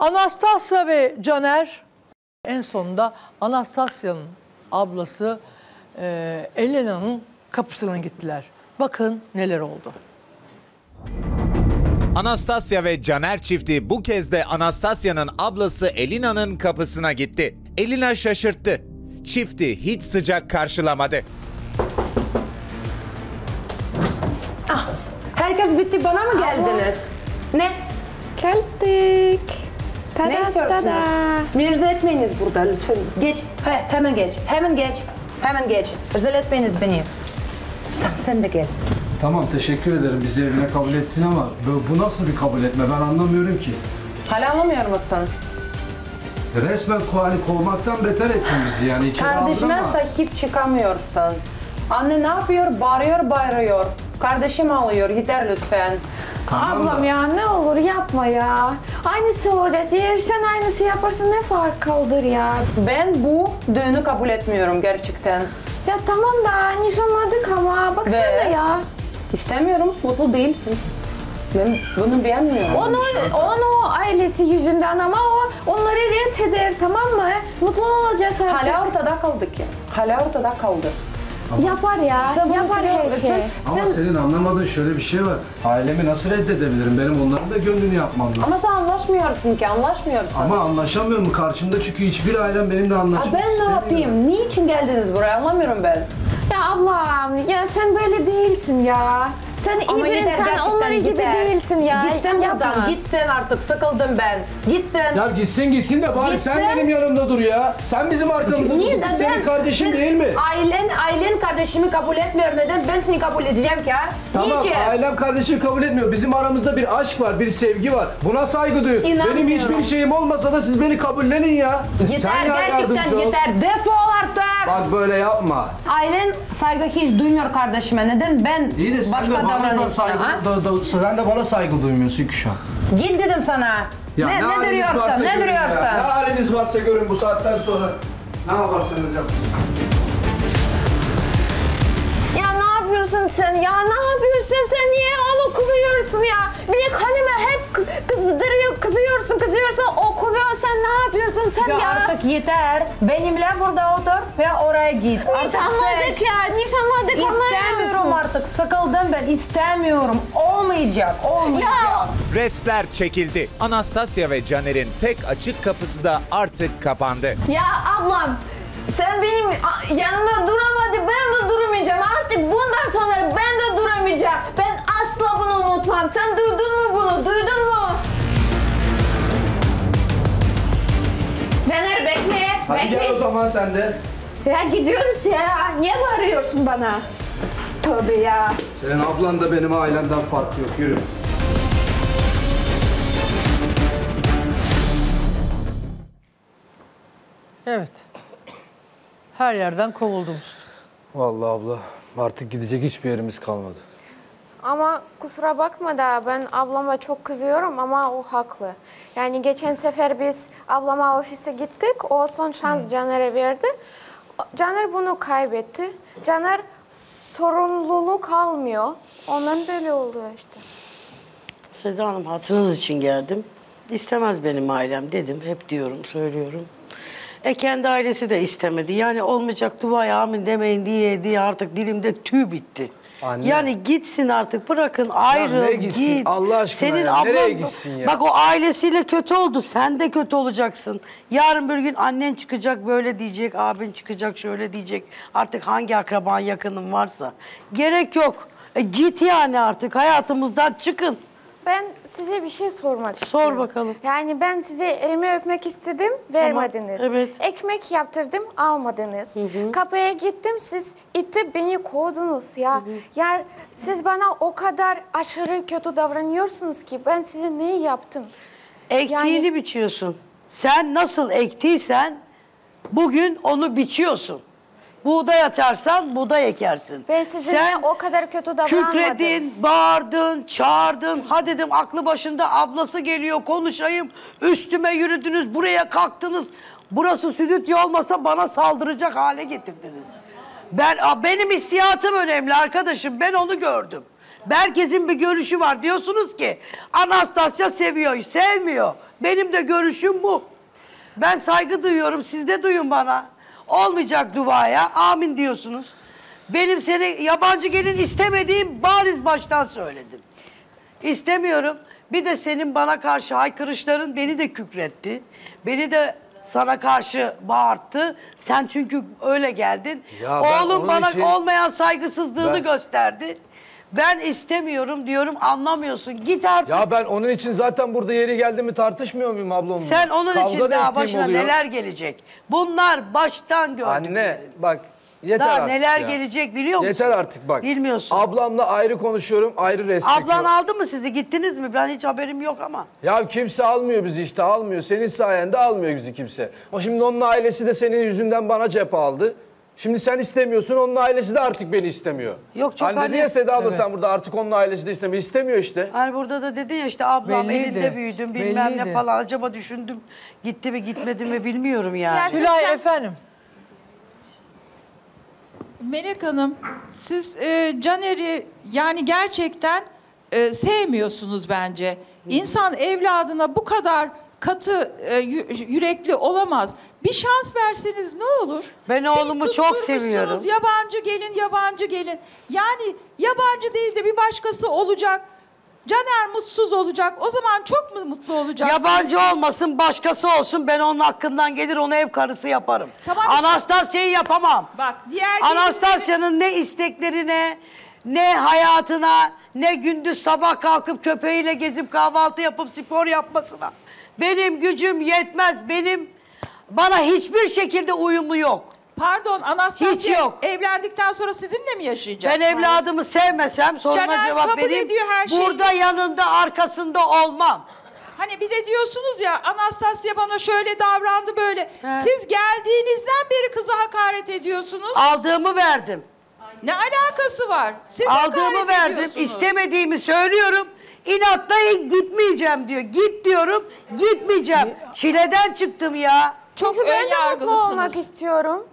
Anastasya ve Caner en sonunda Anastasya'nın ablası e, Elena'nın kapısına gittiler. Bakın neler oldu. Anastasya ve Caner çifti bu kez de Anastasya'nın ablası Elina'nın kapısına gitti. Elina şaşırttı. Çifti hiç sıcak karşılamadı. Herkes bitti bana mı geldiniz? Ne? Geldik. Tada Ne istiyorsunuz? tada. Mirza etmeyiniz burada lütfen. Geç. He, hemen geç. Hemen geç. Hemen geç. Özel etmeyiniz beni. Tamam sen de gel. Tamam teşekkür ederim bizi evine kabul ettin ama bu- bu nasıl bir kabul etme ben anlamıyorum ki. Hala anlamıyor musun? Resmen hani kovmaktan beter ettin bizi yani içeri aldın Kardeşime ama. sahip çıkamıyorsun. Anne ne yapıyor? Bağırıyor, bağırıyor. Kardeşim ağlıyor. Yeter lütfen. Tamam Ablam da- ya ne olur yapma ya. Aynısı olacak. Eğer sen aynısı yaparsan ne fark kaldır ya. Ben bu düğünü kabul etmiyorum gerçekten. Ya tamam da nişanladık ama baksana Ve- ya. İstemiyorum. Mutlu değilsin. Ben bunu beğenmiyorum. Onu, onu ailesi yüzünden ama o onları reddeder tamam mı? Mutlu olacağız artık. Hala ortada kaldık ya. Hala ortada kaldı. Yapar ya. Sen bunu yapar her seviyorsun. şey. Ama senin anlamadığın şöyle bir şey var. Ailemi nasıl reddedebilirim? Benim onların da gönlünü yapmam lazım. Ama sen anlaşmıyorsun ki, anlaşmıyorsun. Ama anlaşamıyorum karşımda çünkü hiçbir ailem benimle anlaşmak ben ne istemiyor. yapayım? Niçin geldiniz buraya? Anlamıyorum ben. Ya ablam ya sen böyle değilsin ya. Sen iyi Ama biri yeter sen gerçekten, onları gibi değilsin ya. Gitsen Yapma. buradan, gitsen artık. Sıkıldım ben. Gitsen. Ya gitsin gitsin de bari Gitsin. sen benim yanımda dur ya. Sen bizim arkamızda dur. Niye? Senin Neden? kardeşin Sen- değil mi? Ailen, ailen kardeşimi kabul etmiyor. Neden ben seni kabul edeceğim ki ha? Tamam Niçin? ailem kardeşim kabul etmiyor. Bizim aramızda bir aşk var, bir sevgi var. Buna saygı duyun. Benim hiçbir şeyim olmasa da siz beni kabullenin ya. Yeter Sen ya gerçekten yeter. Defol artık. Bak böyle yapma. Ailen saygı hiç duymuyor kardeşime. Neden ben İyi de sen başka de bana da davranıyorum? saygı, ha? da, da- sen de bana saygı duymuyorsun ki şu an. Git dedim sana. Ya ne, ne, haliniz varsa duruyorsun? Ne görün ya. duruyorsun? Ne haliniz varsa görün bu saatten sonra. Ne yaparsanız yapın. Ya ne yapıyorsun sen ya? Ne yapıyorsun sen? Niye onu kovuyorsun ya? Bir hanıma hep kı- kızdırıyor, kızıyorsun, kızıyorsun. O kovuyor sen ne yapıyorsun sen Ya ya? artık yeter. Benimle burada otur ve oraya git. Nişanladık ya, nişanladık İstemiyorum artık. Sıkıldım ben. İstemiyorum. Olmayacak. Olmayacak. Ya Restler çekildi. Anastasya ve Caner'in tek açık kapısı da artık kapandı. Ya ablam sen benim yanımda duramadın ben de duramayacağım. Artık bundan sonra ben de duramayacağım. Ben asla bunu unutmam. Sen duydun mu bunu? Duydun mu? Caner bekle. Hadi bekle. gel o zaman sen de. Ya gidiyoruz ya. Niye bağırıyorsun bana? Tövbe ya. Senin ablan da benim ailemden farkı yok. Yürü. Evet. Her yerden kovuldunuz. Vallahi abla artık gidecek hiçbir yerimiz kalmadı. Ama kusura bakma da ben ablama çok kızıyorum ama o haklı. Yani geçen sefer biz ablama ofise gittik. O son şans Caner'e verdi. Caner bunu kaybetti. Caner sorumluluk almıyor. Ondan böyle oluyor işte. Seda Hanım hatırınız için geldim. İstemez benim ailem dedim. Hep diyorum, söylüyorum. E kendi ailesi de istemedi. Yani olmayacak duaya amin demeyin diye diye artık dilimde tüy bitti. Anne. Yani gitsin artık bırakın ayrıl ne gitsin? git. Allah aşkına ya, nereye gitsin ya? Bak o ailesiyle kötü oldu. Sen de kötü olacaksın. Yarın bir gün annen çıkacak böyle diyecek. Abin çıkacak şöyle diyecek. Artık hangi akraban yakının varsa. Gerek yok. E git yani artık hayatımızdan çıkın. Ben size bir şey sormak Sor istiyorum. bakalım. Yani ben size elimi öpmek istedim, vermediniz. evet. Ekmek yaptırdım, almadınız. Kapıya gittim, siz itti beni kovdunuz ya. Ya siz bana o kadar aşırı kötü davranıyorsunuz ki ben size ne yaptım? Ektiğini Yani- biçiyorsun. Sen nasıl ektiysen bugün onu biçiyorsun. Buğday atarsan buğday ekersin. Ben sizinle Sen o kadar kötü davranmadım. kükredin, bağırdın, çağırdın. Ha dedim aklı başında ablası geliyor konuşayım. Üstüme yürüdünüz, buraya kalktınız. Burası stüdyo olmasa bana saldıracak hale getirdiniz. Ben benim hissiyatım önemli arkadaşım. Ben onu gördüm. Herkesin bir görüşü var. Diyorsunuz ki Anastasya seviyor, sevmiyor. Benim de görüşüm bu. Ben saygı duyuyorum. Siz de duyun bana. Olmayacak duaya. Amin diyorsunuz. Benim seni yabancı gelin istemediğim bariz baştan söyledim. İstemiyorum. Bir de senin bana karşı haykırışların beni de kükretti. Beni de sana karşı bağırttı. Sen çünkü öyle geldin. Ya ben Oğlum onun bana için- olmayan saygısızlığını Ben- gösterdi. Ben istemiyorum diyorum anlamıyorsun. Git artık. Ya ben onun için zaten burada yeri geldi mi tartışmıyor muyum ablamla? Sen onun Kavga için da daha ettiğim başına oluyor. neler gelecek? Bunlar baştan gördük. Anne bak yeter Daha artık neler ya. gelecek biliyor musun? Yeter artık bak. Bilmiyorsun. Ablamla ayrı konuşuyorum ayrı rest Ablan çekiyorum. aldı mı sizi? Gittiniz mi? Ben hiç haberim yok ama. Ya kimse almıyor bizi işte almıyor. Senin sayende almıyor bizi kimse. O şimdi onun ailesi de senin yüzünden bana cephe aldı. Şimdi sen istemiyorsun onun ailesi de artık beni istemiyor. Yok, çok hani dedi ya Seda abla sen burada artık onun ailesi de istemiyor. İstemiyor işte. Hani burada da dedin ya işte ablam Belliydi, elinde büyüdüm bilmem ne belliydi. falan. Acaba düşündüm gitti mi gitmedi mi bilmiyorum yani. Ya- Tülay Sen- efendim. Melek Hanım, siz e, Caner'i yani gerçekten e, sevmiyorsunuz bence. İnsan evladına bu kadar katı e, yü- yürekli olamaz. Bir şans verseniz ne olur? Ben oğlumu çok seviyorum. Yabancı gelin, yabancı gelin. Yani yabancı değil de bir başkası olacak. Caner mutsuz olacak. O zaman çok mu mutlu olacaksınız? Yabancı olmasın başkası olsun ben onun hakkından gelir onu ev karısı yaparım. Tamam işte. Anastasya'yı yapamam. Bak diğer Anastasya'nın ne isteklerine, ne hayatına, ne gündüz sabah kalkıp köpeğiyle gezip kahvaltı yapıp spor yapmasına. Benim gücüm yetmez. Benim bana hiçbir şekilde uyumlu yok. Pardon Anastasia Hiç yok. evlendikten sonra sizinle mi yaşayacak? Ben evladımı sevmesem soruna Caner cevap kabul vereyim. ediyor her şeyi. Burada yanında arkasında olmam. Hani bir de diyorsunuz ya Anastasia bana şöyle davrandı böyle. Siz geldiğinizden beri kıza hakaret ediyorsunuz. Aldığımı verdim. Ne alakası var? Siz Aldığımı hakaret verdim. ediyorsunuz. istemediğimi söylüyorum. İnatla gitmeyeceğim diyor. Git diyorum. Gitmeyeceğim. Çileden çıktım ya. Çok Çünkü ben ön de mutlu olmak yargılısınız. istiyorum.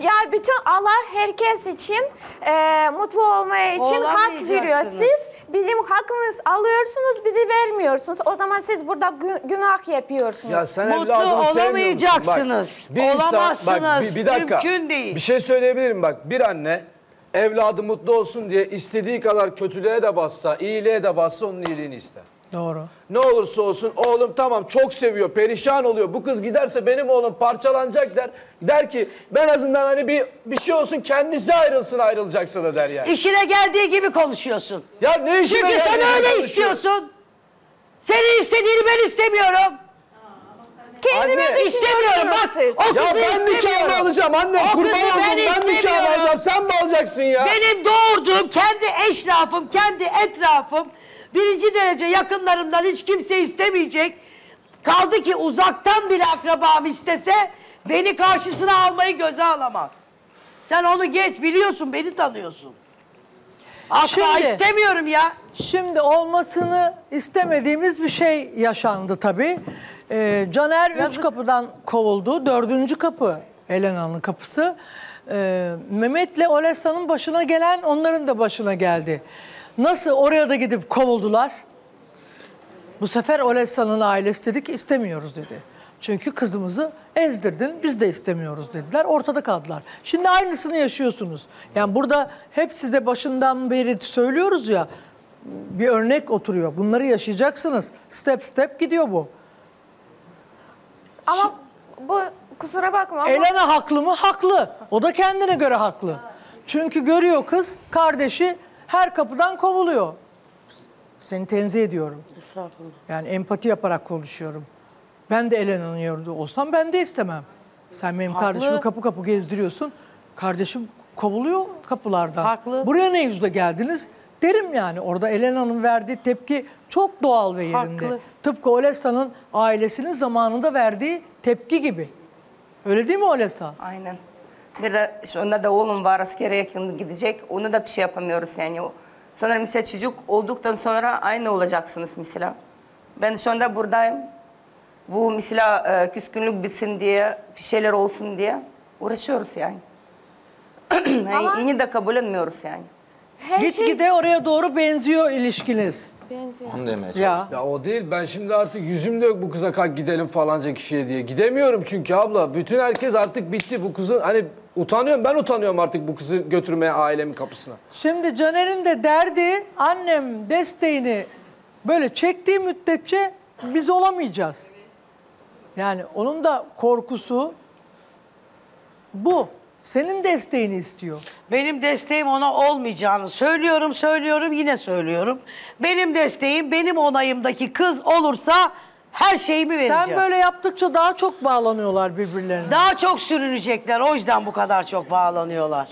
Ya bütün Allah herkes için e, mutlu olmaya için hak veriyor. Olamayacaksınız. Siz bizim hakkınız alıyorsunuz, bizi vermiyorsunuz. O zaman siz burada gü- günah yapıyorsunuz. Ya sen Mutlu evladını sevmiyor musun? olamayacaksınız. Bak, bir insan, Olamazsınız. bak bir, bir dakika. Mümkün değil. Bir şey söyleyebilirim bak. Bir anne evladı mutlu olsun diye istediği kadar kötülüğe de bassa, iyiliğe de bassa onun iyiliğini ister. Doğru. Ne olursa olsun oğlum tamam çok seviyor, perişan oluyor. Bu kız giderse benim oğlum parçalanacak der. Der ki ben azından hani bir bir şey olsun kendisi ayrılsın ayrılacaksa da der yani. İşine geldiği gibi konuşuyorsun. Ya ne işine Çünkü sen öyle konuşuyor. istiyorsun. Senin istediğini ben istemiyorum. Kendime Anne, İstemiyorum bak. siz. O Ya kızı ben istemiyorum. alacağım anne. O Kurban kızı ben alacağım. Alacaksın ya? Benim doğurduğum kendi eşrafım, kendi etrafım birinci derece yakınlarımdan hiç kimse istemeyecek. Kaldı ki uzaktan bile akrabam istese beni karşısına almayı göze alamaz. Sen onu geç biliyorsun, beni tanıyorsun. Asla Şimdi- istemiyorum ya. Şimdi olmasını istemediğimiz bir şey yaşandı tabii. Ee, Caner üç kapıdan kovuldu. Dördüncü kapı Elena'nın kapısı. Ee, Mehmet'le Olesa'nın başına gelen onların da başına geldi. Nasıl oraya da gidip kovuldular? Bu sefer Olesa'nın ailesi dedi ki istemiyoruz dedi. Çünkü kızımızı ezdirdin biz de istemiyoruz dediler. Ortada kaldılar. Şimdi aynısını yaşıyorsunuz. Yani burada hep size başından beri söylüyoruz ya bir örnek oturuyor. Bunları yaşayacaksınız. Step step gidiyor bu. Ama bu kusura bakma ama Elena haklı mı? Haklı. O da kendine göre haklı. Çünkü görüyor kız kardeşi her kapıdan kovuluyor. Seni tenzih ediyorum. Yani empati yaparak konuşuyorum. Ben de Elena'nın yerinde olsam ben de istemem. Sen benim kardeşimi kapı kapı gezdiriyorsun. Kardeşim kovuluyor kapılardan. Haklı. Buraya ne yüzle geldiniz? Derim yani. Orada Elena'nın verdiği tepki çok doğal ve yerinde. Haklı. Tıpkı Olesa'nın ailesinin zamanında verdiği tepki gibi. Öyle değil mi Olesa? Aynen. Bir de şu anda da oğlum var askere yakın gidecek. Onu da bir şey yapamıyoruz yani. O- Sonra mesela çocuk olduktan sonra aynı olacaksınız mesela. Ben şu anda buradayım. Bu mesela e, küskünlük bitsin diye, bir şeyler olsun diye uğraşıyoruz yani. yani Ama- yine de kabul etmiyoruz yani. her şey Gitgide oraya doğru benziyor ilişkiniz. Benziyor. Onu demeye Ya. Ya o değil ben şimdi artık yüzüm de yok bu kıza kalk gidelim falanca kişiye diye. Gidemiyorum çünkü abla. Bütün herkes artık bitti. Bu kızın hani utanıyorum ben utanıyorum artık bu kızı götürmeye ailemin kapısına. Şimdi Caner'in de derdi annem desteğini böyle çektiği müddetçe biz olamayacağız. Yani onun da korkusu bu. Senin desteğini istiyor. Benim desteğim ona olmayacağını söylüyorum, söylüyorum, yine söylüyorum. Benim desteğim benim onayımdaki kız olursa her şeyimi vereceğim. Sen böyle yaptıkça daha çok bağlanıyorlar birbirlerine. Daha çok sürünecekler. O yüzden bu kadar çok bağlanıyorlar.